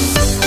Bye.